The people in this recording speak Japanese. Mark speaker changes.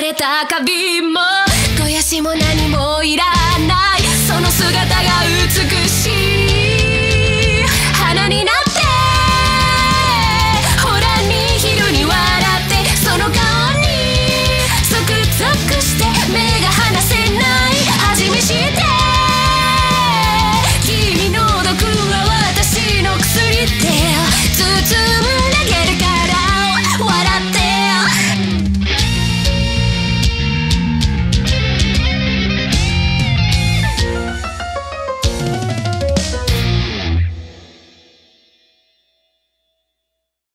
Speaker 1: れたカビも肥やしも何もいら